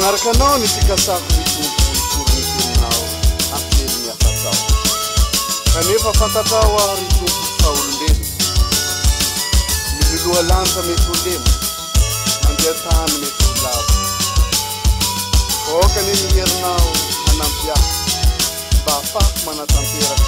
narakanao nitsikasako mirnao aermiafata kanefafakata are aololey niviloalanza ame kolema andertanymefaa kokanemiherinao manampia bafak manatampera